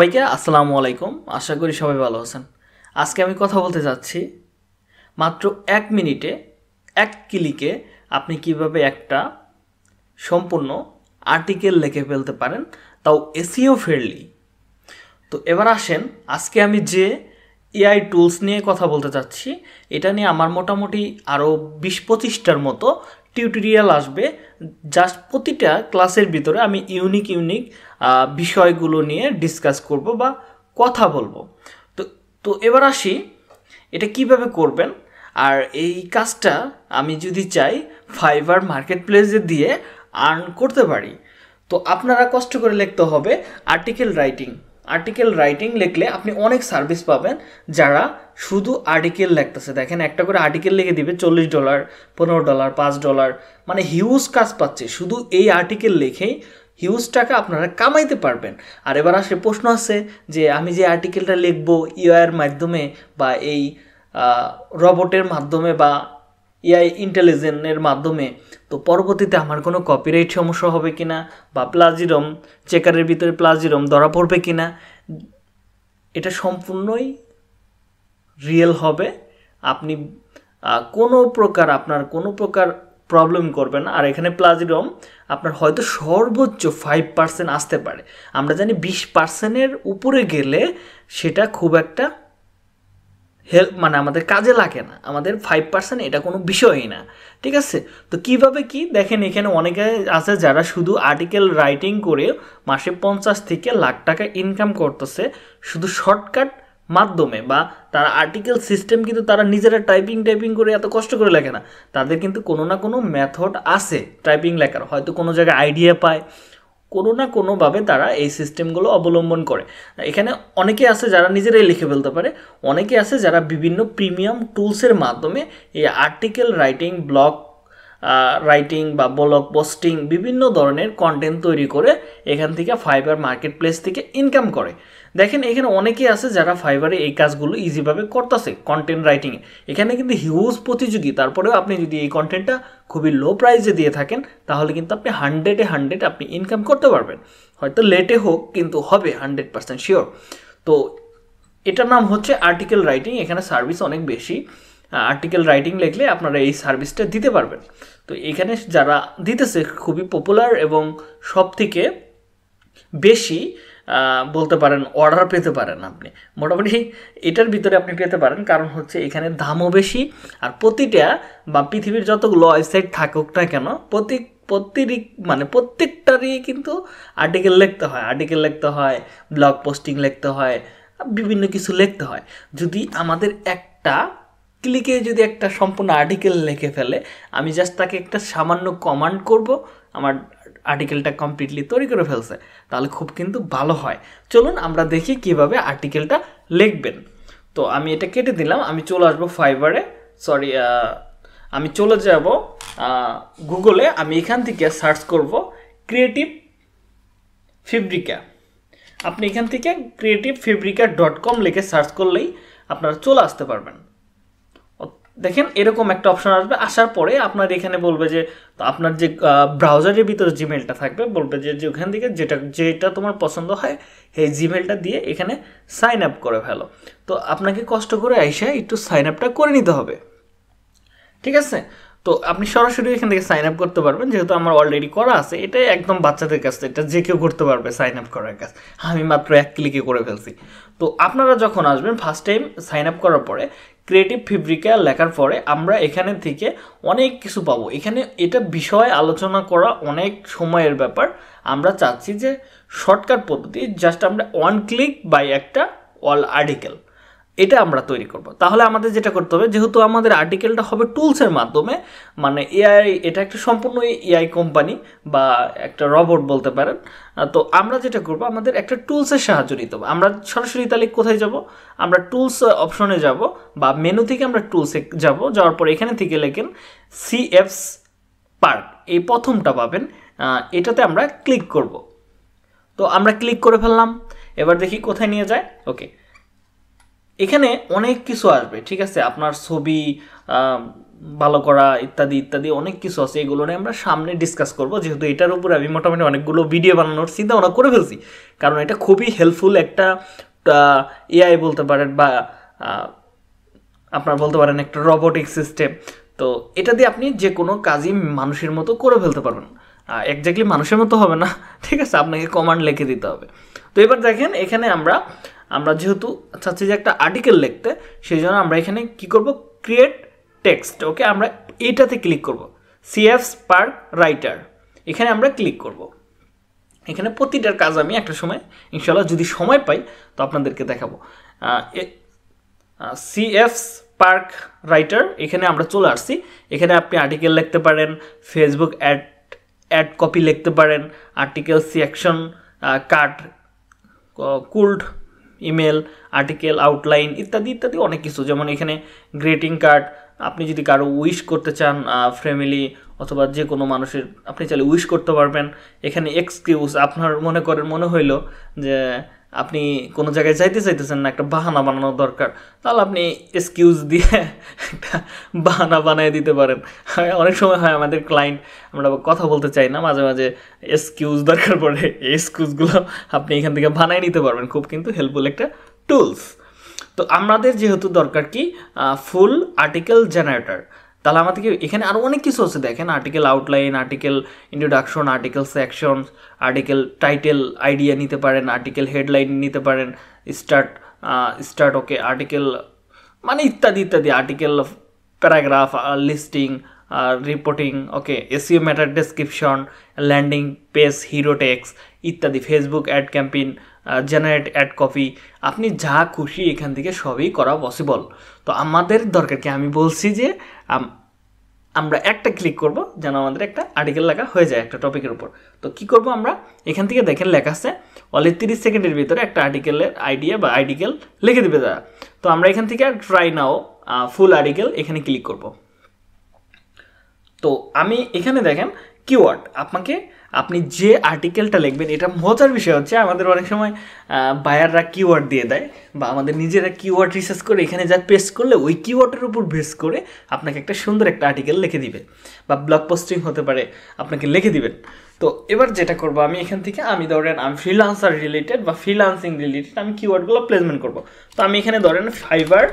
সবাইকে আসসালামু আলাইকুম। আশা করি সবাই ভালো আছেন। আজকে আমি কথা বলতে যাচ্ছি মাত্র এক মিনিটে, এক ক্লিকে আপনি কীভাবে একটা সম্পূর্ণ আর্টিকেল লিখে ফেলতে পারেন, তাও এসিও ফ্রেন্ডলি। তো এবার আসেন, আজকে আমি যে এআই টুলস নিয়ে কথা বলতে চাচ্ছি এটা নিয়ে আমার মোটামুটি আরও বিশ পঁচিশটার মতো টিউটোরিয়াল আসবে। জাস্ট প্রতিটা ক্লাসের ভিতরে আমি ইউনিক ইউনিক বিষয়গুলো নিয়ে ডিসকাস করব বা কথা বলব। তো তো এবার আসি, এটা কীভাবে করবেন? আর এই কাজটা আমি যদি চাই ফাইবার মার্কেট প্লেসে দিয়ে আর্ন করতে পারি। তো আপনারা কষ্ট করে লিখতে হবে আর্টিকেল রাইটিং আর্টিকেল রাইটিং লিখলে আপনি অনেক সার্ভিস পাবেন যারা শুধু আর্টিকেল লিখতেছে। দেখেন একটা করে আর্টিকেল লিখে দিবে চল্লিশ ডলার পনেরো ডলার পাঁচ ডলার মানে হিউজ কাজ পাচ্ছে। শুধু এই আর্টিকেল লিখেই হিউজ টাকা আপনারা কামাইতে পারবেন। আর এবার আসে প্রশ্ন আছে যে আমি যে আর্টিকেলটা লিখব ইউআইয়ের মাধ্যমে বা এই রবটের মাধ্যমে বা এআই ইন্টেলিজেন্টের মাধ্যমে। তো পরবর্তীতে আমার কোনো কপিরাইট সমস্যা হবে কি না বা প্লাজিরম চেকারের ভিতরে প্লাজিরম ধরা পড়বে কি না এটা সম্পূর্ণই রিয়েল হবে। আপনি কোনো প্রকার আপনার কোনো প্রকার প্রবলেম করবে না। আর এখানে প্লাজিরম আপনার হয়তো সর্বোচ্চ ফাইভ পার্সেন্ট আসতে পারে। আমরা জানি বিশ পার্সেন্টের উপরে গেলে সেটা খুব একটা হেল্প মানে আমাদের কাজে লাগে না। আমাদের ফাইভ পার্সেন্ট এটা কোনো বিষয়ই না। ঠিক আছে? তো কীভাবে কি? দেখেন এখানে অনেকে আছে যারা শুধু আর্টিকেল রাইটিং করে মাসে পঞ্চাশ থেকে লাখ টাকা ইনকাম করতেছে শুধু শর্টকাট মাধ্যমে বা তারা আর্টিকেল সিস্টেম কিন্তু তারা নিজেরা টাইপিং টাইপিং করে এত কষ্ট করে লেখে না। তাদের কিন্তু কোনো না কোনো মেথড আছে টাইপিং লেখার। হয়তো কোনো জায়গায় আইডিয়া পায় কোনো না কোনোভাবে তারা এই সিস্টেমগুলো অবলম্বন করে। এখানে অনেকে আছে যারা নিজেরাই লিখে ফেলতে পারে, অনেকে আছে যারা বিভিন্ন প্রিমিয়াম টুলসের মাধ্যমে এই আর্টিকেল রাইটিং ব্লগ রাইটিং বা ব্লগ পোস্টিং বিভিন্ন ধরনের কন্টেন্ট তৈরি করে এখান থেকে ফাইবার মার্কেট প্লেস থেকে ইনকাম করে। দেখেন এখানে অনেকেই আছে যারা ফাইবারে এই কাজগুলো ইজিভাবে করতেছে কন্টেন্ট রাইটিংয়ে এখানে কিন্তু হিউজ প্রতিযোগী। তারপরেও আপনি যদি এই কন্টেন্টটা খুবই লো প্রাইসে দিয়ে থাকেন, তাহলে কিন্তু আপনি হান্ড্রেডে হান্ড্রেড আপনি ইনকাম করতে পারবেন। হয়তো লেটে হোক, কিন্তু হবে হান্ড্রেড পার্সেন্ট শিওর তো এটার নাম হচ্ছে আর্টিকেল রাইটিং এখানে সার্ভিস অনেক বেশি। আর্টিকেল রাইটিং লিখলে আপনারা এই সার্ভিসটা দিতে পারবেন। তো এখানে যারা দিতেছে, খুবই পপুলার এবং সব থেকে বেশি বলতে পারেন অর্ডার পেতে পারেন আপনি। মোটামুটি এটার ভিতরে আপনি পেতে পারেন, কারণ হচ্ছে এখানে দামও বেশি, আর প্রতিটা বা পৃথিবীর যতগুলো ওয়েবসাইট থাকুক না কেন, প্রতি প্রতিটি মানে প্রত্যেকটারই কিন্তু আর্টিকেল লিখতে হয়। আর্টিকেল লিখতে হয় ব্লগ পোস্টিং লিখতে হয়, বিভিন্ন কিছু লিখতে হয়। যদি আমাদের একটা ক্লিকে যদি একটা সম্পূর্ণ আর্টিকেল লিখে ফেলে, আমি জাস্ট তাকে একটা সামান্য কমান্ড করব, আমার আর্টিকেলটা কমপ্লিটলি তৈরি করে ফেলছে, তাহলে খুব কিন্তু ভালো হয়। চলুন আমরা দেখি কীভাবে আর্টিকেলটা লিখবেন। তো আমি এটা কেটে দিলাম, আমি চলে আসব ফাইবারে সরি আমি চলে যাব গুগলে আমি এখান থেকে সার্চ করব ক্রিয়েটিভ ফেব্রিকা আপনি এখান থেকে ক্রিয়েটিভ ফেব্রিকা ডট কম লিখে সার্চ করলেই আপনারা চলে আসতে পারবেন। দেখেন এরকম একটা অপশন আসবে। আসার পরে আপনার এখানে বলবে যে আপনার যে ব্রাউজারের ভিতরে জিমেলটা থাকবে, বলবে যে ওখান থেকে যেটা যেটা তোমার পছন্দ হয়, সেই জিমেলটা দিয়ে এখানে সাইন আপ করে ফেলো। তো আপনাকে কষ্ট করে আইসা একটু সাইন আপটা করে নিতে হবে। ঠিক আছে? তো আপনি সরাসরি এখান থেকে সাইন আপ করতে পারবেন, যেহেতু আমার অলরেডি করা আছে, এটাই একদম বাচ্চাদের কাছে, এটা যে কেউ করতে পারবে সাইন আপ করার কাজ। আমি মাত্র এক ক্লিকে করে ফেলছি। তো আপনারা যখন আসবেন ফার্স্ট টাইম সাইন আপ করার পরে ক্রিয়েটিভ ফেব্রিকা লেখার পরে আমরা এখানে থেকে অনেক কিছু পাবো। এখানে এটা বিষয়ে আলোচনা করা অনেক সময়ের ব্যাপার। আমরা চাচ্ছি যে শর্টকাট পদ্ধতি জাস্ট আমরা ওয়ান ক্লিক বাই একটা অল আর্টিকেল এটা আমরা তৈরি করব। তাহলে আমাদের যেটা করতে হবে, যেহেতু আমাদের আর্টিকেলটা হবে টুলসের মাধ্যমে মানে এআই এটা একটা সম্পূর্ণ এআই কোম্পানি বা একটা রবট বলতে পারেন তো আমরা যেটা করব, আমাদের একটা টুলসের সাহায্য নিতে হবে। আমরা সরাসরি তাহলে কোথায় যাব? আমরা টুলস অপশনে যাব বা মেনু থেকে আমরা টুলসে যাব, যাওয়ার পর এখানে থেকে লেখেন সিএফস পার্ক এই প্রথমটা পাবেন এটাতে আমরা ক্লিক করব। তো আমরা ক্লিক করে ফেললাম, এবার দেখি কোথায় নিয়ে যায়? ওকে এখানে অনেক কিছু আসবে, ঠিক আছে? আপনার ছবি ভালো করা ইত্যাদি ইত্যাদি অনেক কিছু আছে। এগুলো নিয়ে আমরা সামনে ডিসকাস করব। যেহেতু এটার উপরে আমি মোটামুটি অনেকগুলো ভিডিও বানানোর চিন্তা ভাবনা করে ফেলছি। কারণ এটা খুবই হেল্পফুল একটা এআই বলতে পারেন বা আপনার বলতে পারেন একটা রোবোটিক সিস্টেম তো এটা দিয়ে আপনি যে কোনো কাজই মানুষের মতো করে ফেলতে পারবেন। একজাক্টলি মানুষের মতো হবে না, ঠিক আছে? আপনাকে কমান্ড লিখে দিতে হবে। তো এবার দেখেন, এখানে আমরা আমরা যেহেতু চাচ্ছি যে একটা আর্টিকেল লিখতে সেই জন্য আমরা এখানে কি করব? ক্রিয়েট টেক্সট ওকে আমরা এইটাতে ক্লিক করব। সিএফ স্পার্ক রাইটার এখানে আমরা ক্লিক করব। এখানে প্রতিটার কাজ আমি একটা সময় ইনশাল্লাহ যদি সময় পাই, তো আপনাদেরকে দেখাবো। সিএফ পার্ক রাইটার এখানে আমরা চলে আসছি। এখানে আপনি আর্টিকেল লিখতে পারেন ফেসবুক অ্যাড অ্যাড কপি লিখতে পারেন article selection card cold email article outline ইত্যাদি ইত্যাদি অনেক কিছু। যেমন এখানে গ্রেটিং কার্ড আপনি যদি কারও উইশ করতে চান ফ্যামিলি অথবা যে কোনো মানুষের, আপনি চাইলে উইশ করতে পারবেন। এখানে এক্সকিউজ আপনার মনে করেন, মনে হইল যে আপনি কোনো জায়গায় যাইতে চাইতেছেন না, একটা বাহানা বানানো দরকার, তাহলে আপনি এক্সকিউজ দিয়ে একটা বাহানা বানিয়ে দিতে পারেন। অনেক সময় হয় আমাদের ক্লায়েন্ট আমরা কথা বলতে চাই না, মাঝে মাঝে এক্সকিউজ দরকার পড়ে, এই এক্সকিউজগুলো আপনি এখান থেকে বানিয়ে নিতে পারবেন খুব কিন্তু হেল্পফুল একটা টুলস তো আমাদের যেহেতু দরকার কি ফুল আর্টিকেল জেনারেটর তাহলে আমাদেরকে এখানে আরও অনেক কিছু আছে দেখেন article outline article introduction article section article title idea নিতে পারেন আর্টিকেল হেডলাইন নিতে পারেন স্টার্ট স্টার্ট ওকে আর্টিকেল মানে ইত্যাদি ইত্যাদি article paragraph listing reporting okay SEO meta description landing page hero text ইত্যাদি Facebook ad campaign generate ad copy আপনি যা খুশি এখান থেকে সবই করা পসিবল তো আমাদের দরকার কি আমি বলছি যে, আম- আমরা একটা ক্লিক করব যেন আমাদের একটা আর্টিকেল লেখা হয়ে যায় একটা টপিকের উপর। তো কি করব আমরা? এখান থেকে দেখেন লেখা আছে অলি তিরিশ সেকেন্ডের ভিতরে একটা আর্টিকেলের আইডিয়া বা আর্টিকেল লিখে দেবে তারা। তো আমরা এখান থেকে ট্রাই নাও ফুল আর্টিকেল এখানে ক্লিক করব। তো আমি এখানে দেখেন কিওয়ার্ড আপনাকে আপনি যে আর্টিকেলটা লিখবেন, এটা মজার বিষয় হচ্ছে আমাদের অনেক সময় বায়াররা কিওয়ার্ড দিয়ে দেয় বা আমাদের নিজেরা কিওয়ার্ড রিসার্চ করে এখানে যা পেস্ট করলে ওই কিওয়ার্ডের উপর বেস করে আপনাকে একটা সুন্দর একটা আর্টিকেল লিখে দিবে বা ব্লগ পোস্টিং হতে পারে, আপনাকে লিখে দিবেন। তো এবার যেটা করব আমি এখান থেকে, আমি ধরেন আমি ফ্রিলান্সার রিলেটেড বা ফ্রিলান্সিং রিলেটেড আমি কিওয়ার্ডগুলো প্লেসমেন্ট করব। তো আমি এখানে ধরেন ফাইবার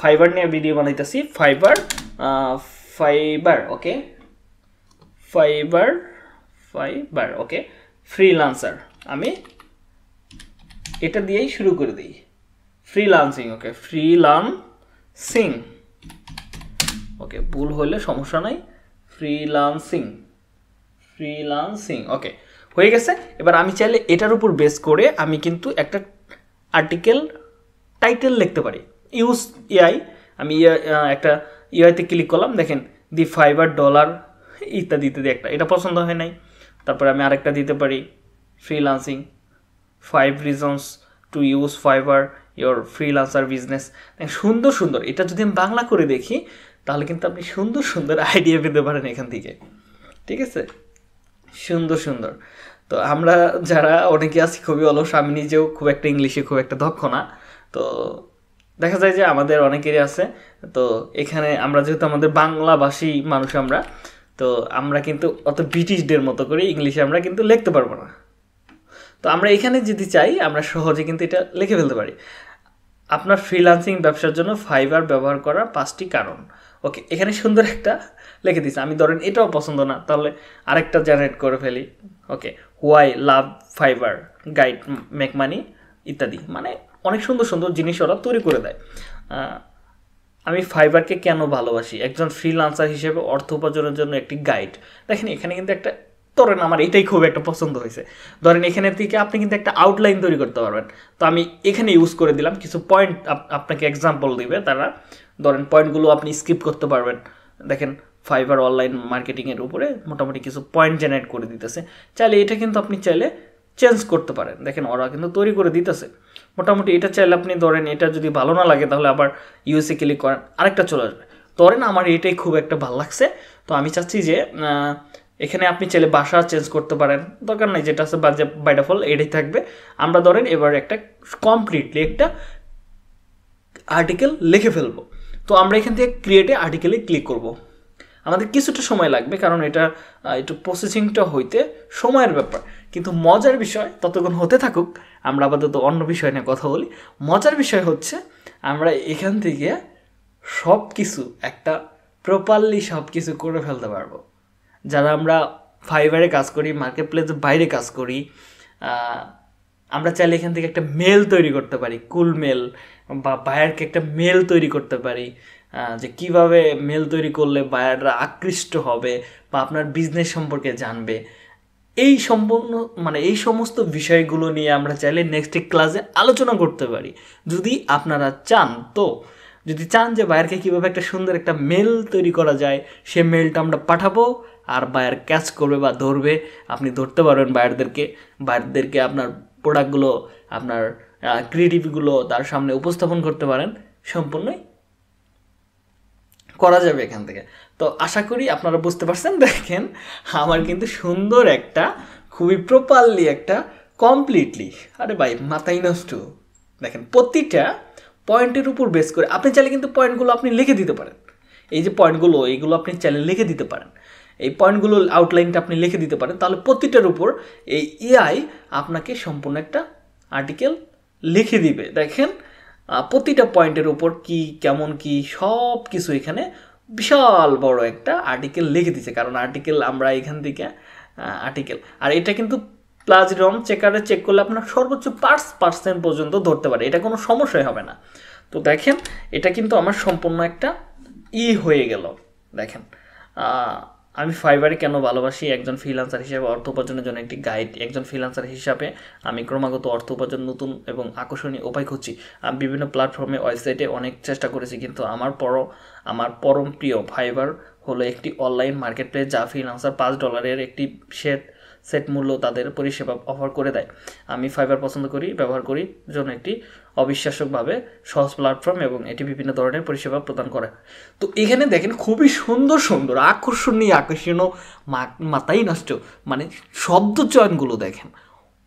ফাইবার নিয়ে ভিডিও বানাইতেছি Fiverr Fiverr okay Fiverr Fiverr okay freelancer আমি এটা দিয়েই শুরু করে দিই। ফ্রিলান্সিং ওকে ফ্রিলান্সিং ওকে ভুল হলে সমস্যা নাই। ফ্রিলান্সিং ফ্রিলান্সিং ওকে হয়ে গেছে। এবার আমি চাইলে এটার উপর বেস করে আমি কিন্তু একটা আর্টিকেল টাইটেল লিখতে পারি। ইউজ এআই আমি একটা ইআইতে ক্লিক করলাম। দেখেন দি ফাইবার ডলার ইত্যাদি ইত্যাদি একটা। এটা পছন্দ হয় নাই। তারপরে আমি আরেকটা দিতে পারি। Freelancing five reasons to use Fiverr your freelancer business সুন্দর সুন্দর। এটা যদি আমি বাংলা করে দেখি, তাহলে কিন্তু আপনি সুন্দর সুন্দর আইডিয়া পেতে পারেন এখান থেকে। ঠিক আছে? সুন্দর সুন্দর। তো আমরা যারা অনেকে আছি, খুবই অলস, আমি নিজেও খুব একটা ইংলিশে খুব একটা দক্ষ না। তো দেখা যায় যে আমাদের অনেকেরই আছে। তো এখানে আমরা যেহেতু আমাদের বাংলাভাষী মানুষ আমরা তো আমরা কিন্তু অত ব্রিটিশদের মতো করে ইংলিশে আমরা কিন্তু লিখতে পারব না। তো আমরা এখানে যদি চাই, আমরা সহজে কিন্তু এটা লিখে ফেলতে পারি। আপনার ফ্রিল্যান্সিং ব্যবসার জন্য ফাইবার ব্যবহার করার পাঁচটি কারণ। ওকে, এখানে সুন্দর একটা লিখে দিচ্ছি আমি ধরেন এটাও পছন্দ না, তাহলে আরেকটা জেনারেট করে ফেলি। Okay why love Fiverr guide make money ইত্যাদি। মানে অনেক সুন্দর সুন্দর জিনিস ওরা তৈরি করে দেয়। আমি ফাইবারকে কেন ভালোবাসি? একজন ফ্রিলান্সার হিসেবে অর্থ উপার্জনের জন্য একটি গাইড দেখেন, এখানে কিন্তু একটা, ধরেন আমার এটাই খুব একটা পছন্দ হয়েছে। ধরেন এখানে থেকে আপনি কিন্তু একটা আউটলাইন তৈরি করতে পারবেন। তো আমি এখানে ইউজ করে দিলাম, কিছু পয়েন্ট আপনাকে এক্সাম্পল দিবে তারা। ধরেন পয়েন্টগুলো আপনি স্কিপ করতে পারবেন। দেখেন ফাইবার অনলাইন মার্কেটিংয়ের উপরে মোটামুটি কিছু পয়েন্ট জেনারেট করে দিতেছে। চাইলে এটা কিন্তু আপনি চাইলে চেঞ্জ করতে পারেন। দেখেন, ওরা কিন্তু তৈরি করে দিতেছে। মোটামুটি এটা চাইলে আপনি ধরেন, এটা যদি ভালো না লাগে, তাহলে আবার ইউএসএ ক্লিক করেন। আরেকটা চলে আসবে। ধরেন, আমার এটাই খুব একটা ভালো লাগছে। তো আমি চাচ্ছি যে এখানে আপনি চাইলে বাসা চেঞ্জ করতে পারেন। দরকার নাই, যেটা আছে বাজে বাই ডিফল্ট এটাই থাকবে। আমরা ধরেন, এবার একটা কমপ্লিটলি একটা আর্টিকেল লিখে ফেলব। তো আমরা এখান থেকে ক্রিয়েটে আর্টিকেলে ক্লিক করব। আমাদের কিছুটা সময় লাগবে, কারণ এটা একটু প্রসেসিংটা হইতে সময়ের ব্যাপার। কিন্তু মজার বিষয়, ততক্ষণ হতে থাকুক, আমরা আপাতত অন্য বিষয় নিয়ে কথা বলি। মজার বিষয় হচ্ছে, আমরা এখান থেকে সব কিছু একটা প্রপারলি সব কিছু করে ফেলতে পারব। যারা আমরা ফাইবারে কাজ করি মার্কেট প্লেসের বাইরে কাজ করি আমরা চাইলে এখান থেকে একটা মেল তৈরি করতে পারি কুল মেল বা বায়ারকে একটা মেল তৈরি করতে পারি। যে কীভাবে মেল তৈরি করলে বায়াররা আকৃষ্ট হবে বা আপনার বিজনেস সম্পর্কে জানবে, এই সম্পূর্ণ মানে এই সমস্ত বিষয়গুলো নিয়ে আমরা চাইলে নেক্সট ক্লাসে আলোচনা করতে পারি। যদি আপনারা চান তো, যদি চান যে বায়ারকে কীভাবে একটা সুন্দর একটা মেল তৈরি করা যায়, সে মেলটা আমরা পাঠাবো আর বায়ার ক্যাচ করবে বা ধরবে, আপনি ধরতে পারবেন বায়ারদেরকে বায়ারদেরকে আপনার প্রোডাক্টগুলো আপনার ক্রিয়েটিভগুলো তার সামনে উপস্থাপন করতে পারেন, সম্পূর্ণই করা যাবে এখান থেকে। তো আশা করি আপনারা বুঝতে পারছেন, দেখেন আমার কিন্তু সুন্দর একটা, খুবই প্রপারলি একটা কমপ্লিটলি আরে ভাই, মাথায় নষ্ট। দেখেন, প্রতিটা পয়েন্টের উপর বেস করে, আপনি চাইলে কিন্তু পয়েন্টগুলো আপনি লিখে দিতে পারেন। এই যে পয়েন্টগুলো, এইগুলো আপনি চাইলে লিখে দিতে পারেন। এই পয়েন্টগুলো আউটলাইনটা আপনি লিখে দিতে পারেন, তাহলে প্রতিটার উপর এই এআই আপনাকে সম্পূর্ণ একটা আর্টিকেল লিখে দিবে। দেখেন প্রতিটা পয়েন্টের উপর কি, কেমন কি, সব কিছু এখানে বিশাল বড় একটা আর্টিকেল লিখে দিছে কারণ আর্টিকেল আমরা এখান থেকে আর্টিকেল আর এটা কিন্তু প্লাস রম চেকারে চেক করলে আপনার সর্বোচ্চ পার্স পার্সেন্ট পর্যন্ত ধরতে পারে। এটা কোনো সমস্যাই হবে না। তো দেখেন, এটা কিন্তু আমার সম্পূর্ণ একটা ই হয়ে গেল। দেখেন আমি ফাইবারে কেন ভালোবাসি? একজন ফ্রিলান্সার হিসাবে অর্থ উপার্জনের জন্য একটি গাইড একজন ফ্রিলান্সার হিসাবে আমি ক্রমাগত অর্থ উপার্জন, নতুন এবং আকর্ষণীয় উপায় খুঁজছি। আমি বিভিন্ন প্ল্যাটফর্মে ওয়েবসাইটে অনেক চেষ্টা করেছি, কিন্তু আমার পর, আমার পরম প্রিয় ফাইবার হলো একটি অনলাইন মার্কেট প্লেস যা ফ্রিলান্সার পাঁচ ডলারের একটি শেয়ার সেট মূল্য তাদের পরিষেবা অফার করে দেয়। আমি ফাইবার পছন্দ করি, ব্যবহার করি, জন্য একটি অবিশ্বাসকভাবে সহজ প্ল্যাটফর্ম এবং এটি বিভিন্ন ধরনের পরিষেবা প্রদান করে। তো এখানে দেখেন খুবই সুন্দর সুন্দর, আকর্ষণীয় আকর্ষণীয় মাথাই নষ্ট মানে শব্দ চয়নগুলো দেখেন।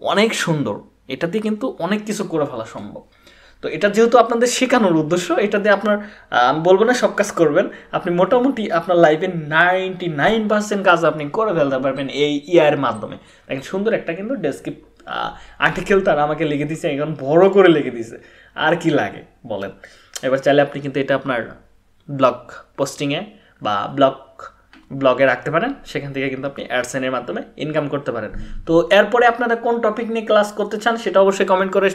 অনেক সুন্দর। এটাতে কিন্তু অনেক কিছু করে ফেলা সম্ভব। তো এটা যেহেতু আপনাদের শেখানোর উদ্দেশ্য এটাতে আপনার আমি বলব না সব কাজ করবেন, আপনি মোটামুটি আপনার লাইফে নাইনটি নাইন পার্সেন্ট কাজ আপনি করে ফেলতে পারবেন এই ইয়ার মাধ্যমে। দেখেন সুন্দর একটা কিন্তু ডেসক্রিপ আর্টিকেল তার আমাকে লিখে দিছে এখন বড় করে লিখে দিছে আর কি লাগে, বলেন। এবার চাইলে আপনি কিন্তু এটা আপনার ব্লগ পোস্টিংয়ে বা ব্লগ ব্লগে রাখতে পারেন। সেখান থেকে কিন্তু আপনি অ্যাডসেনের মাধ্যমে ইনকাম করতে পারেন। তো এরপরে আপনারা কোন টপিক নিয়ে ক্লাস করতে চান, সেটা অবশ্যই কমেন্ট করে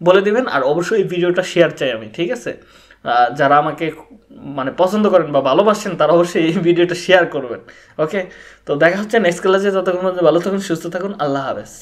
বলে দিবেন আর অবশ্যই এই ভিডিওটা শেয়ার চাই আমি, ঠিক আছে? যারা আমাকে মানে পছন্দ করেন বা ভালোবাসেন, তারা অবশ্যই এই ভিডিওটা শেয়ার করবেন ওকে তো দেখা হচ্ছে নেক্সট ক্লাসে যতক্ষণ ভালো থাকুন, সুস্থ থাকুন, আল্লাহ হাফেজ।